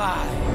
alive.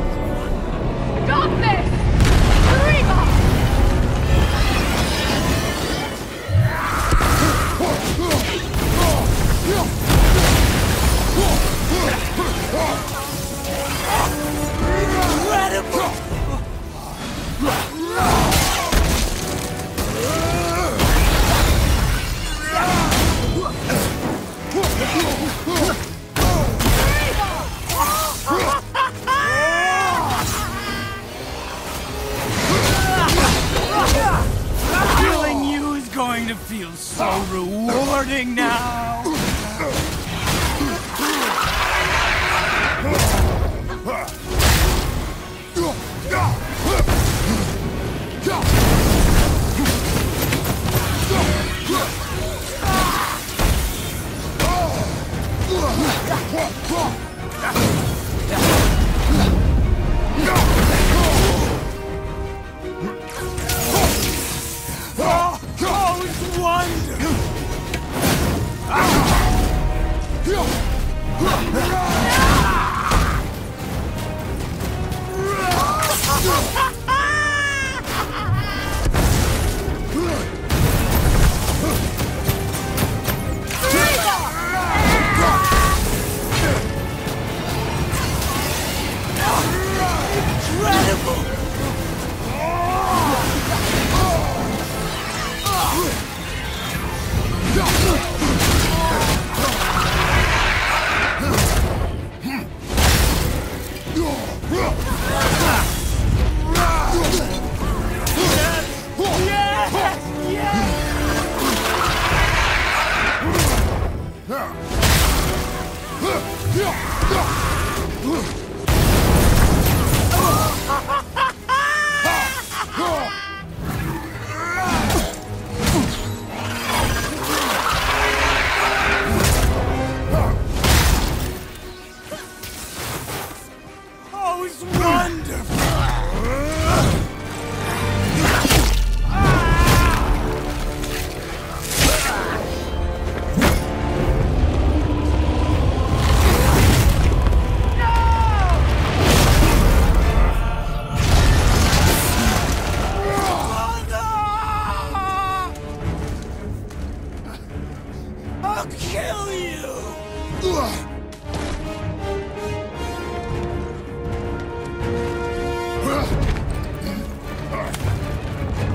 I'll kill you!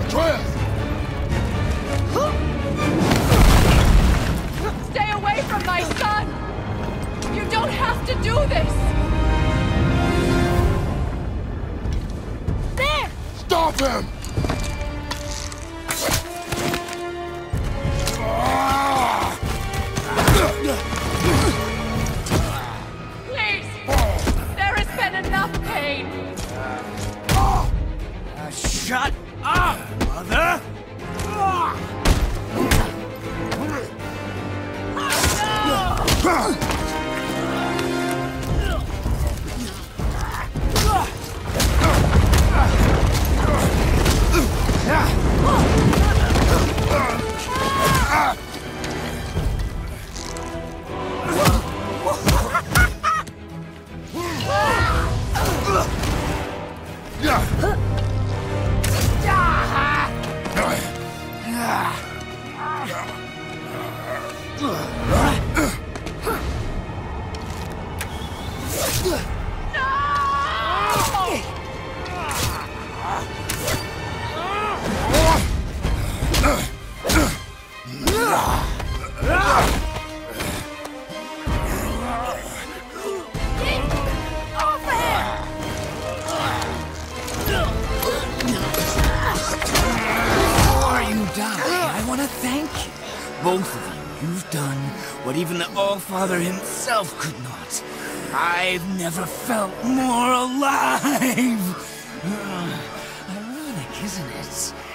Atreus! Stay away from my son! You don't have to do this! There! Stop him! Shut up, ah, mother! うわ even the All-Father himself could not. I've never felt more alive. Ironic, isn't it?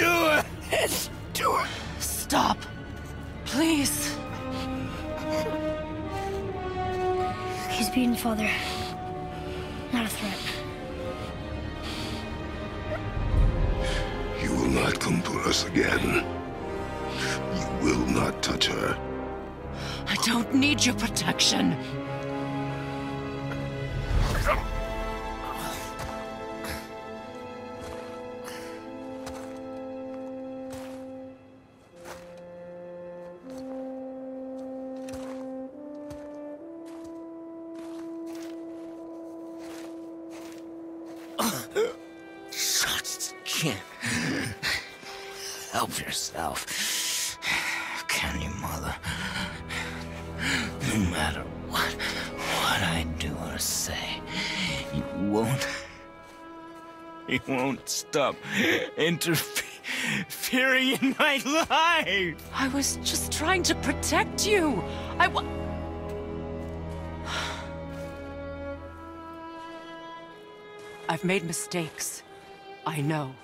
Do it! Do it! Stop! Please! He's beaten father. Not a threat. You will not come for us again. You will not touch her. I don't need your protection. Help yourself. Can you, mother? No matter what, what I do or say, you won't. You won't stop interfering in my life. I was just trying to protect you. I've made mistakes. I know.